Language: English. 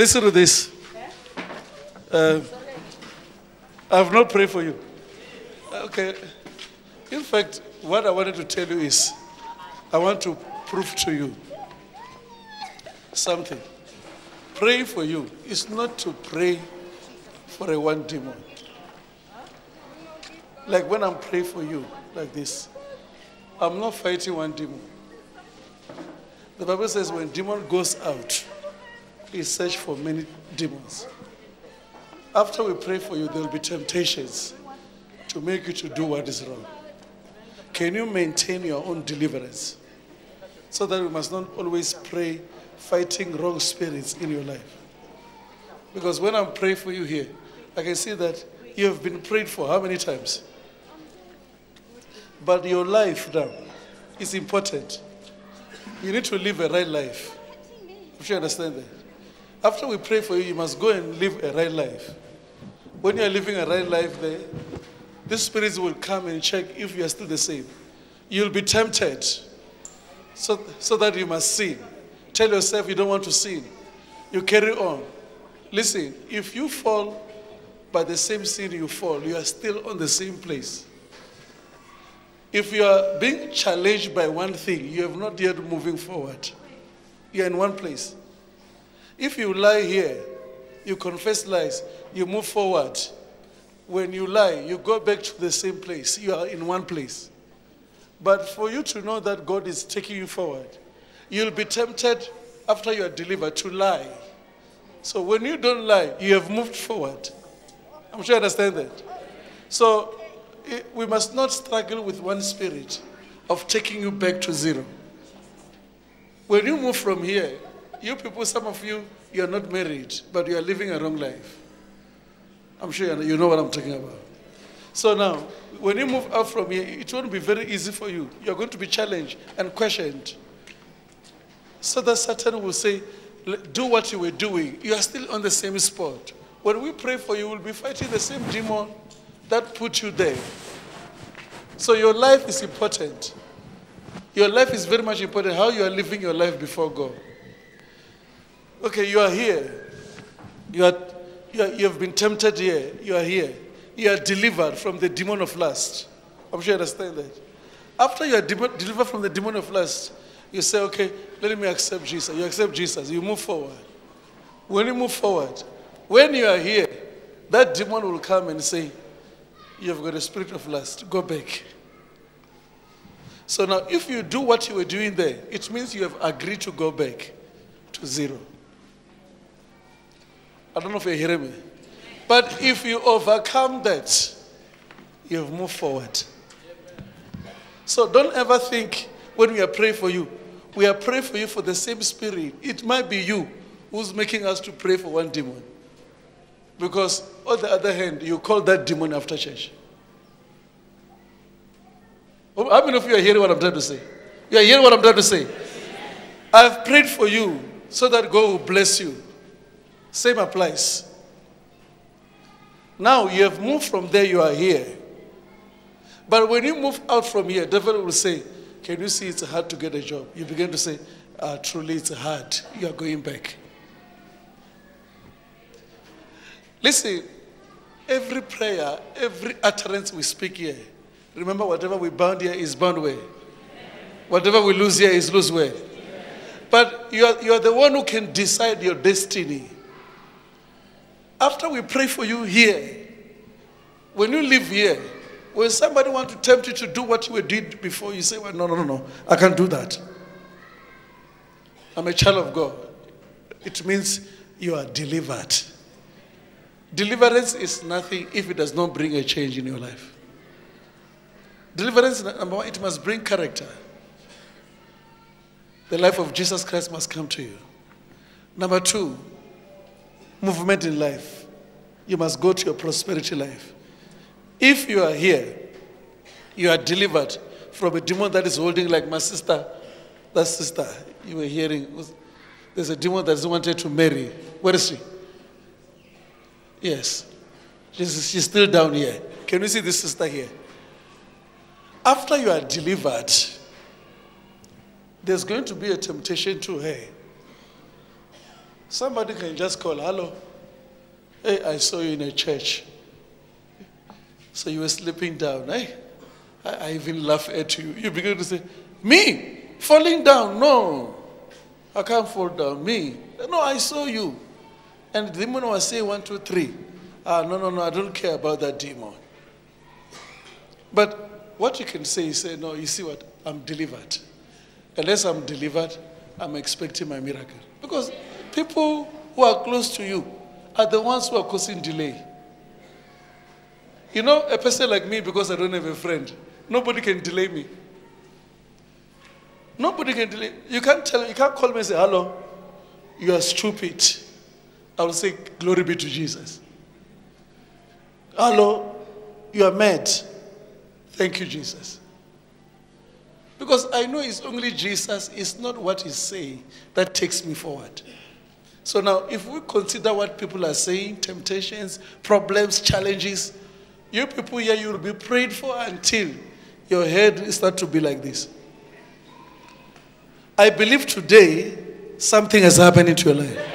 Listen to this. Uh, I have not prayed for you. Okay. In fact, what I wanted to tell you is I want to prove to you something. Praying for you is not to pray for a one demon. Like when I'm praying for you, like this, I'm not fighting one demon. The Bible says when demon goes out, he search for many demons. After we pray for you, there will be temptations to make you to do what is wrong. Can you maintain your own deliverance? So that we must not always pray fighting wrong spirits in your life. Because when I'm praying for you here, I can see that you have been prayed for how many times? But your life now is important. You need to live a right life. If you understand that. After we pray for you, you must go and live a right life. When you are living a right life there, these spirits will come and check if you are still the same. You'll be tempted so, so that you must sin. Tell yourself you don't want to sin. You carry on. Listen, if you fall by the same sin you fall, you are still on the same place. If you are being challenged by one thing, you have not yet moving forward. You are in one place. If you lie here, you confess lies, you move forward. When you lie, you go back to the same place. You are in one place. But for you to know that God is taking you forward, you'll be tempted after you are delivered to lie. So when you don't lie, you have moved forward. I'm sure you understand that. So eh, we must not struggle with one spirit of taking you back to zero. When you move from here, you people, some of you, you are not married, but you are living a wrong life. I'm sure you know what I'm talking about. So now, when you move out from here, it won't be very easy for you. You're going to be challenged and questioned. So that Satan will say, do what you were doing. You are still on the same spot. When we pray for you, we'll be fighting the same demon that put you there. So your life is important. Your life is very much important. How you are living your life before God. Okay, you are here. You, are, you, are, you have been tempted here. You are here. You are delivered from the demon of lust. I'm sure you understand that. After you are de- delivered from the demon of lust, you say, okay, let me accept Jesus. You accept Jesus. You move forward. When you move forward, when you are here, that demon will come and say, you have got a spirit of lust. Go back. So now, if you do what you were doing there, it means you have agreed to go back to zero. I don't know if you're hearing me. But if you overcome that, you have moved forward. So don't ever think when we are praying for you, we are praying for you for the same spirit. It might be you who's making us to pray for one demon. Because on the other hand, you call that demon after church. How many of you are hearing what I'm trying to say? You are hearing what I'm trying to say? I've prayed for you so that God will bless you. Same applies. Now you have moved from there, you are here. But when you move out from here, devil will say, Can you see it's hard to get a job? You begin to say, ah, Truly, it's hard. You are going back. Listen, every prayer, every utterance we speak here, remember, whatever we bound here is bound where? Whatever we lose here is lose where? But you are, you are the one who can decide your destiny. After we pray for you here, when you live here, when somebody want to tempt you to do what you did before, you say, well, no, no, no, no, I can't do that. I'm a child of God. It means you are delivered. Deliverance is nothing if it does not bring a change in your life. Deliverance, number one, it must bring character. The life of Jesus Christ must come to you. Number two, movement in life. You must go to your prosperity life. If you are here, you are delivered from a demon that is holding, like my sister, that sister you were hearing. There's a demon that wanted to marry. Where is she? Yes. She's, she's still down here. Can you see this sister here? After you are delivered, there's going to be a temptation to her Somebody can just call, hello. Hey, I saw you in a church. So you were sleeping down, eh? I, I even laugh at you. You begin to say, Me? Falling down? No. I can't fall down. Me? No, I saw you. And the demon was saying, One, two, three. Ah, no, no, no, I don't care about that demon. But what you can say is, say, No, you see what? I'm delivered. Unless I'm delivered, I'm expecting my miracle. Because people who are close to you are the ones who are causing delay. You know, a person like me, because I don't have a friend, nobody can delay me. Nobody can delay. You can't tell. You can't call me and say, "Hello, you are stupid." I will say, "Glory be to Jesus." Hello, you are mad. Thank you, Jesus. Because I know it's only Jesus, it's not what He's saying that takes me forward. So now, if we consider what people are saying, temptations, problems, challenges, you people here, you will be prayed for until your head start to be like this. I believe today something has happened into your life.